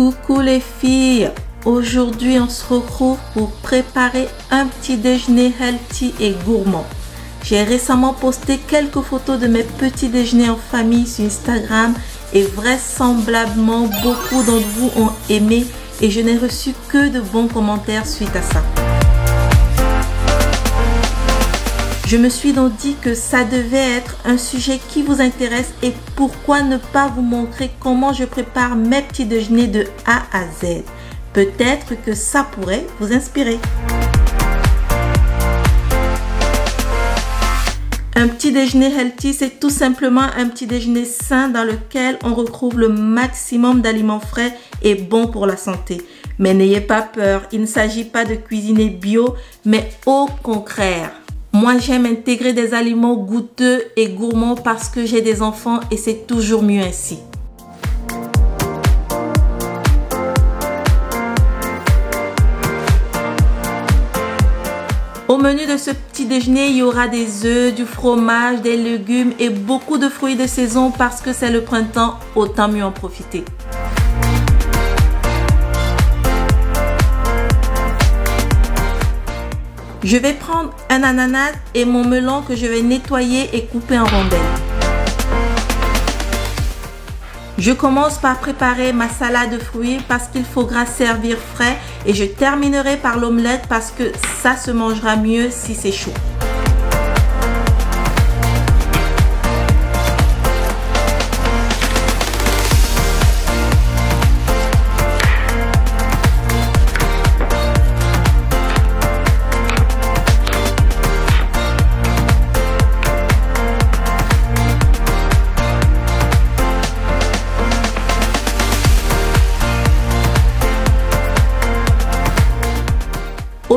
Coucou les filles, aujourd'hui on se retrouve pour préparer un petit déjeuner healthy et gourmand. J'ai récemment posté quelques photos de mes petits déjeuners en famille sur Instagram et vraisemblablement beaucoup d'entre vous ont aimé et je n'ai reçu que de bons commentaires suite à ça. Je me suis donc dit que ça devait être un sujet qui vous intéresse et pourquoi ne pas vous montrer comment je prépare mes petits déjeuners de A à Z. Peut-être que ça pourrait vous inspirer. Un petit déjeuner healthy, c'est tout simplement un petit déjeuner sain dans lequel on retrouve le maximum d'aliments frais et bons pour la santé. Mais n'ayez pas peur, il ne s'agit pas de cuisiner bio, mais au contraire. Moi, j'aime intégrer des aliments goûteux et gourmands parce que j'ai des enfants et c'est toujours mieux ainsi. Au menu de ce petit déjeuner, il y aura des œufs, du fromage, des légumes et beaucoup de fruits de saison parce que c'est le printemps, autant mieux en profiter. Je vais prendre un ananas et mon melon que je vais nettoyer et couper en rondelles. Je commence par préparer ma salade de fruits parce qu'il faudra servir frais et je terminerai par l'omelette parce que ça se mangera mieux si c'est chaud.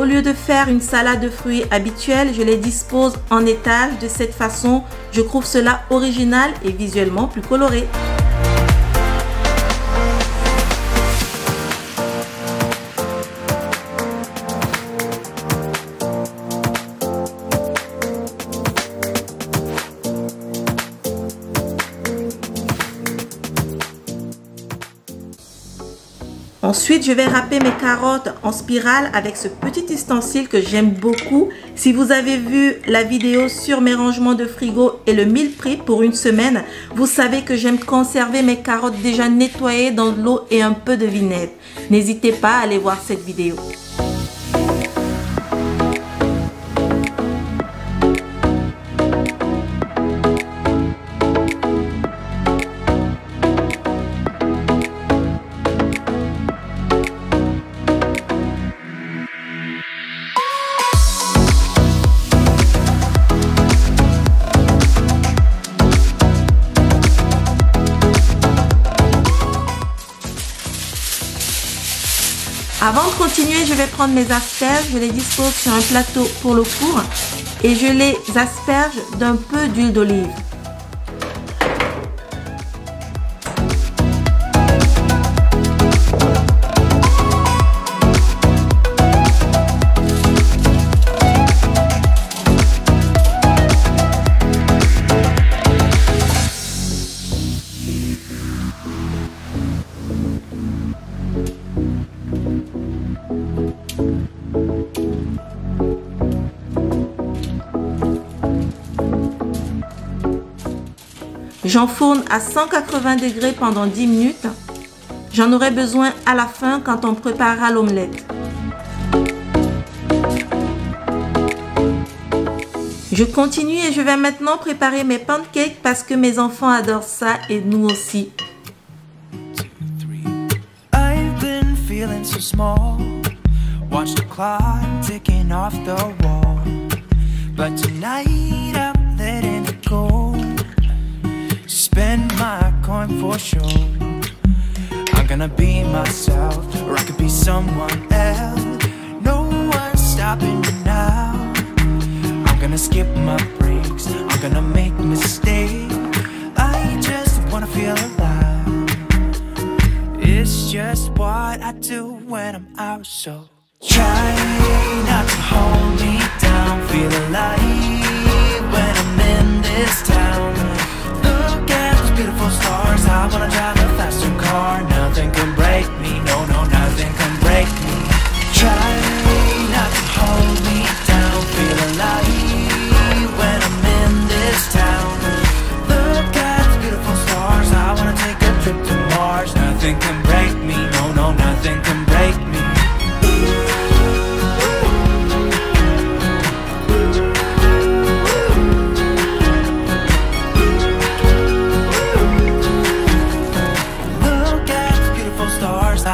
Au lieu de faire une salade de fruits habituelle, je les dispose en étage. De cette façon, je trouve cela original et visuellement plus coloré. Ensuite, je vais râper mes carottes en spirale avec ce petit ustensile que j'aime beaucoup. Si vous avez vu la vidéo sur mes rangements de frigo et le meal prep pour une semaine, vous savez que j'aime conserver mes carottes déjà nettoyées dans de l'eau et un peu de vinaigre. N'hésitez pas à aller voir cette vidéo. Avant de continuer, je vais prendre mes asperges, je les dispose sur un plateau pour le four et je les asperge d'un peu d'huile d'olive. J'enfourne à 180 degrés pendant 10 minutes. J'en aurai besoin à la fin quand on préparera l'omelette. Je continue et je vais maintenant préparer mes pancakes parce que mes enfants adorent ça et nous aussi. Spend my coin for sure. I'm gonna be myself, or I could be someone else. No one's stopping me now. I'm gonna skip my breaks. I'm gonna make mistakes. I just wanna feel alive. It's just what I do when I'm out, so try not to hold me down. Feel alive when I'm in this town. I'm gonna drive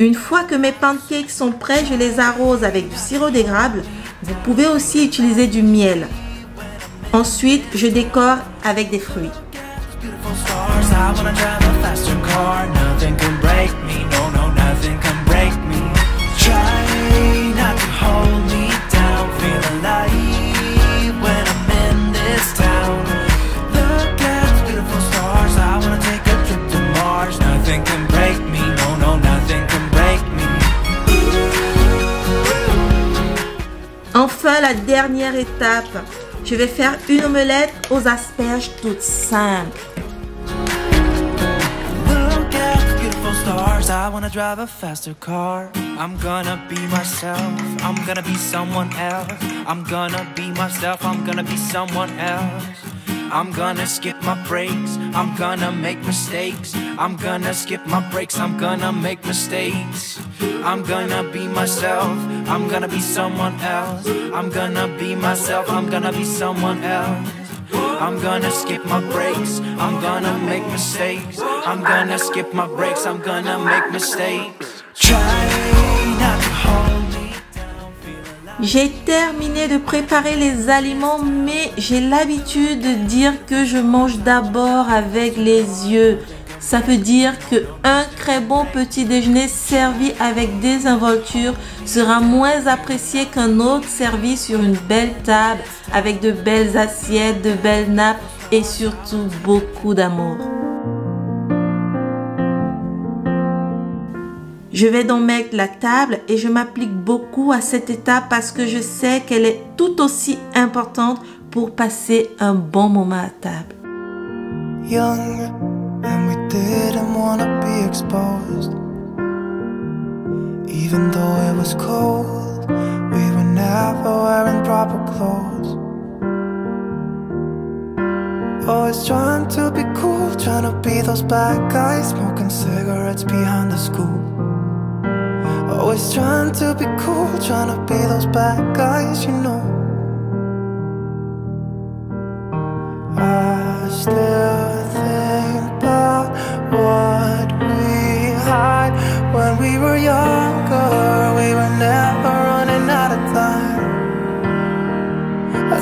Une fois que mes pancakes sont prêts, je les arrose avec du sirop d'érable. Vous pouvez aussi utiliser du miel. Ensuite, je décore avec des fruits. Beautiful stars, I wanna drive a faster car. Nothing can break me, no, no, nothing can break me. Try la dernière étape. Je vais faire une omelette aux asperges toute simple. Look at the beautiful stars. I wanna drive a faster car. I'm gonna be myself. I'm gonna be someone else. I'm gonna be myself. I'm gonna be someone else. I'm gonna skip my breaks. I'm gonna make mistakes. I'm gonna skip my breaks. I'm gonna make mistakes. I'm gonna be myself. I'm gonna be someone else. I'm gonna be myself. I'm gonna be someone else. I'm gonna skip my breaks. I'm gonna make mistakes. I'm gonna skip my breaks. I'm gonna make mistakes. Try not to hold me down. Feel alive. J'ai terminé de préparer les aliments, mais j'ai l'habitude de dire que je mange d'abord avec les yeux. Ça veut dire que un très bon petit déjeuner servi avec des involtures sera moins apprécié qu'un autre servi sur une belle table avec de belles assiettes, de belles nappes et surtout beaucoup d'amour. Je vais donc mettre la table et je m'applique beaucoup à cette étape parce que je sais qu'elle est tout aussi importante pour passer un bon moment à table. Didn't want to be exposed. Even though it was cold, we were never wearing proper clothes. Always trying to be cool, trying to be those bad guys, smoking cigarettes behind the school. Always trying to be cool, trying to be those bad guys, you know. I still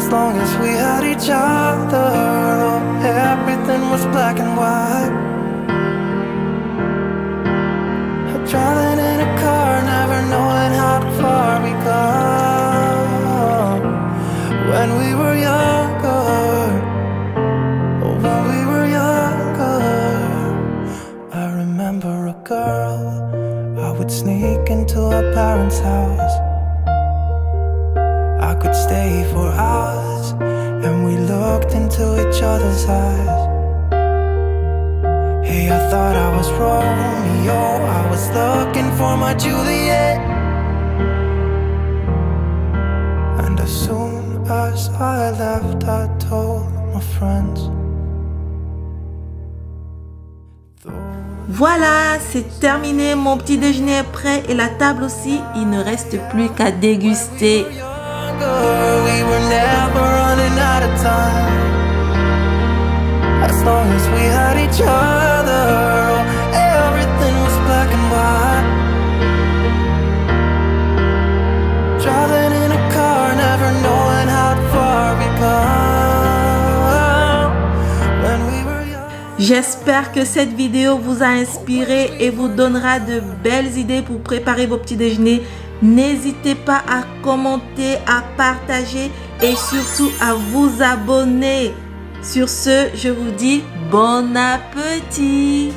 As long as we had each other, oh, everything was black and white. Driving in a car, never knowing how far we go. When we were younger. When we were younger, I remember a girl. I would sneak into her parents' house. I could stay for into each other's eyes. Hey, I thought I was Romeo. I was looking for my Juliet. And as soon as I left, I told my friends. Voilà, c'est terminé. Mon petit déjeuner est prêt et la table aussi. Il ne reste plus qu'à déguster. J'espère que cette vidéo vous a inspiré et vous donnera de belles idées pour préparer vos petits déjeuners. N'hésitez pas à commenter, à partager et surtout à vous abonner. Sur ce, je vous dis bon appétit